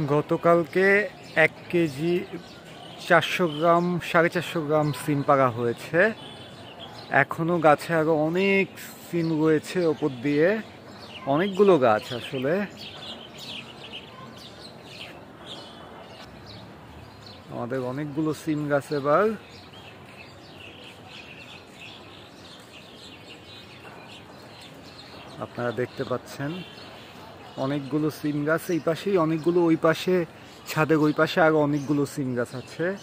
গতকালকে এক কেজি চারশো গ্রাম, সাড়ে চারশো গ্রাম সিম পাড়া হয়েছে। এখনও গাছে আরও অনেক সিম রয়েছে ওপর দিয়ে। অনেকগুলো গাছ আসলে। আমাদের অনেকগুলো সিম গাছ এবার। আপনারা দেখতে পাচ্ছেন। অনেকগুলো সিম গাছ, এই পাশেই অনেকগুলো, ওই পাশে, ছাদের ওই পাশে আরও অনেকগুলো সিম গাছ আছে।